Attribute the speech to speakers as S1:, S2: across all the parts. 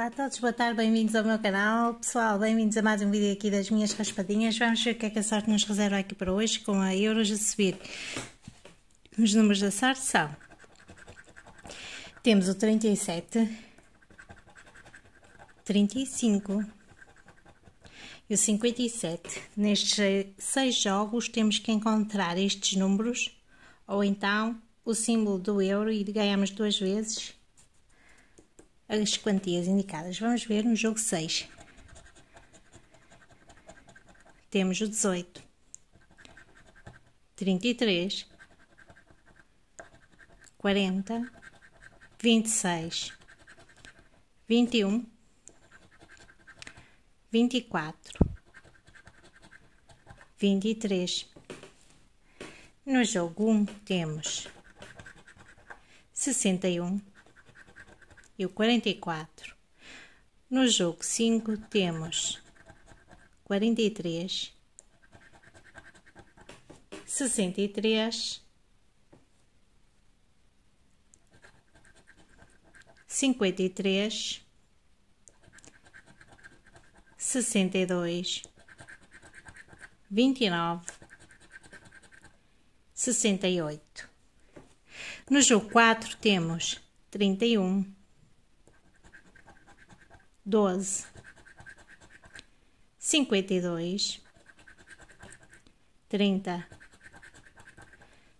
S1: Olá a todos, boa tarde, bem-vindos ao meu canal. Pessoal, bem-vindos a mais um vídeo aqui das minhas raspadinhas. Vamos ver o que é que a sorte nos reserva aqui para hoje, com a euros a subir. Os números da sorte são... Temos o 37, 35 e o 57. Nestes seis jogos temos que encontrar estes números, ou então o símbolo do euro e ganhamos duas vezes as quantias indicadas. Vamos ver no jogo 6. Temos o 18, 33, 40, 26, 21, 24, 23. No jogo 1 temos 61 e o 44. No jogo 5 temos 43, 63, 53, 62, 29, 68. No jogo 4 temos 31, doze, cinquenta e dois, trinta,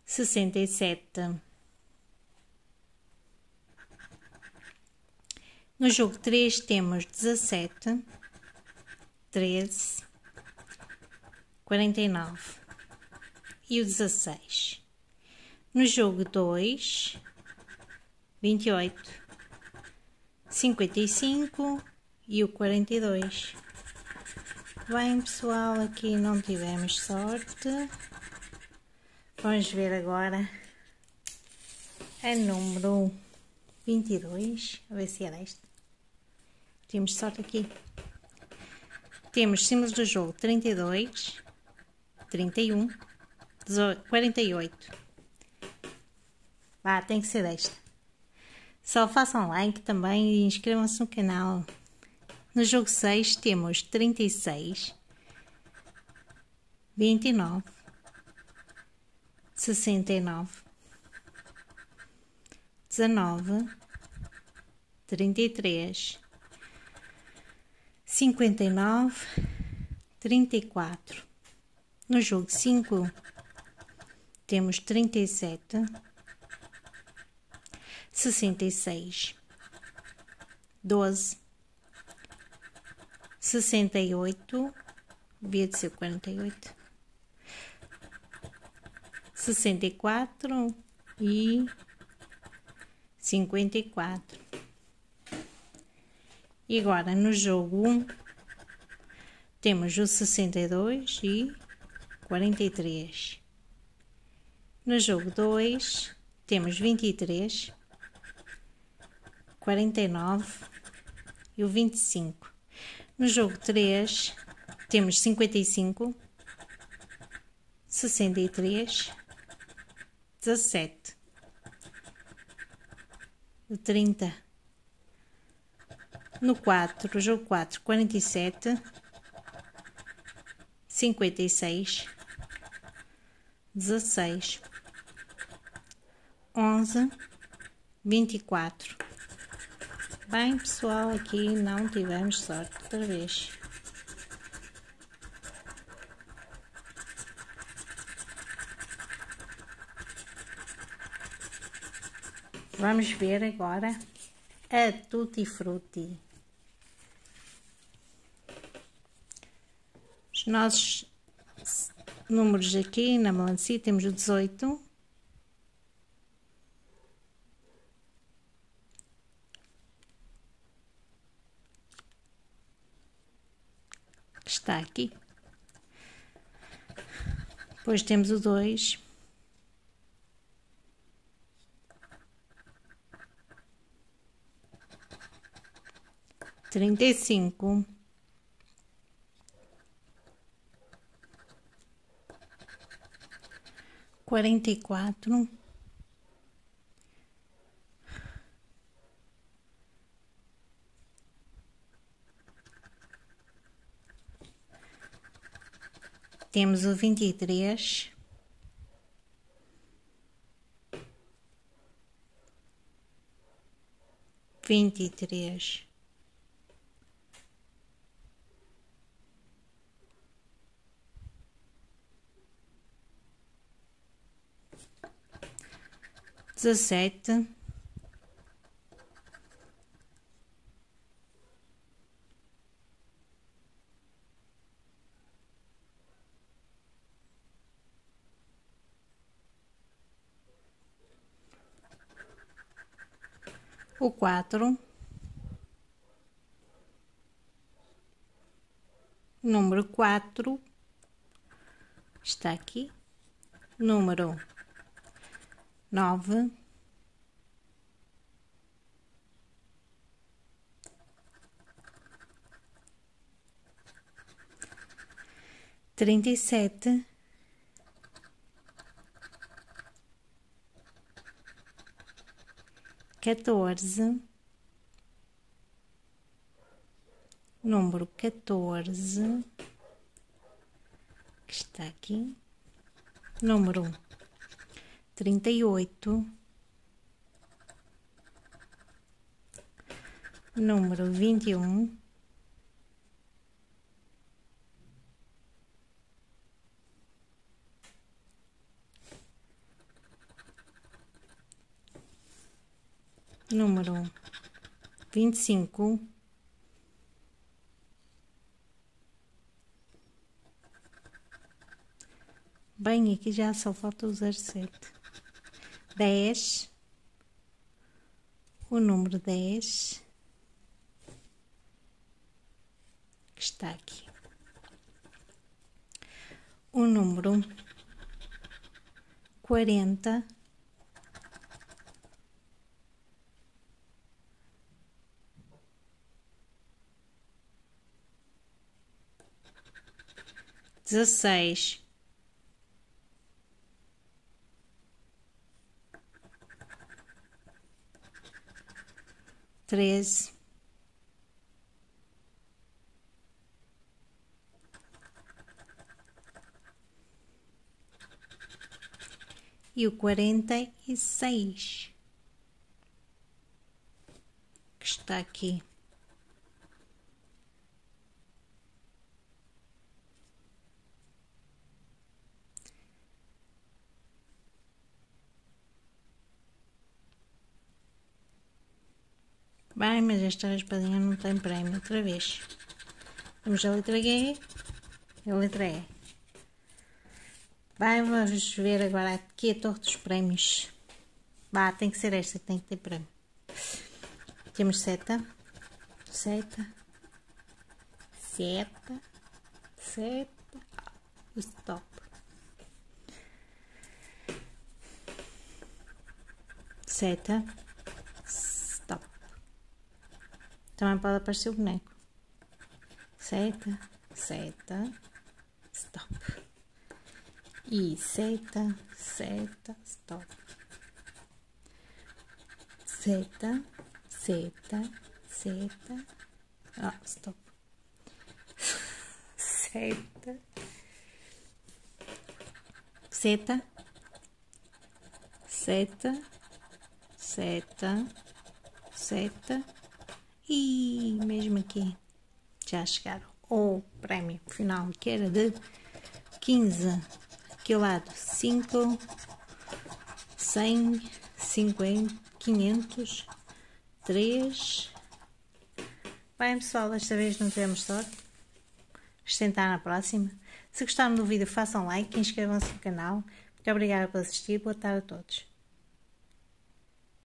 S1: sessenta e sete. No jogo três temos dezessete, treze, quarenta e nove e o dezesseis. No jogo dois, vinte e oito, cinquenta e cinco e o 42. Bem, pessoal, aqui não tivemos sorte. Vamos ver agora a número 22. A ver se é desta. Temos sorte aqui. Temos símbolos do jogo 32, 31, 18, 48. Vá, tem que ser desta. Só façam like também e inscrevam-se no canal. No jogo 6 temos 36, 29, 69, 19, 33, 59, 34. No jogo 5 temos 37, 66, 12, sessenta e oito, devia de ser quarenta e oito, sessenta e quatro e cinquenta e quatro. E agora no jogo um temos o sessenta e dois e quarenta e três. No jogo dois temos vinte e três, quarenta e nove e o vinte e cinco. No jogo 3, temos 55, 63, 17, 30. No 4, jogo 4, 47, 56, 16, 11, 24. Bem, pessoal, aqui não tivemos sorte outra vez. Vamos ver agora a Tutti Frutti. Os nossos números aqui na melancia temos o 18, está aqui. Depois temos o 2. Trinta e cinco. Quarenta e quatro. Temos o vinte e três. Vinte e três. Dezessete. O quatro, número quatro, está aqui, número nove, trinta e sete 14, número 14, que está aqui, número 38, número 21. Número vinte e cinco, bem, aqui já só falta zero sete, dez, o número dez, que está aqui, o número quarenta dezesseis, treze, e o quarenta e seis que está aqui. Bem, mas esta raspadinha não tem prémio outra vez. Vamos a letra G e a letra E. Bem, vamos ver agora aqui a torre dos prémios. Bah, tem que ser esta, tem que ter prémio. Temos seta, seta, seta, seta, stop. Seta, também pode aparecer o boneco. Seta, seta, stop. E seta, seta, stop. Seta, seta, seta. Ah, stop. Seta. Seta. Seta. Seta. Seta e mesmo aqui já chegaram. O prémio final que era de 15 aqui ao lado 5 100 50 500 3 bem pessoal desta vez não tivemos sorte. Vamos tentar na próxima. Se gostaram do vídeo façam like inscrevam-se no canal. Muito obrigada por assistir. Boa tarde a todos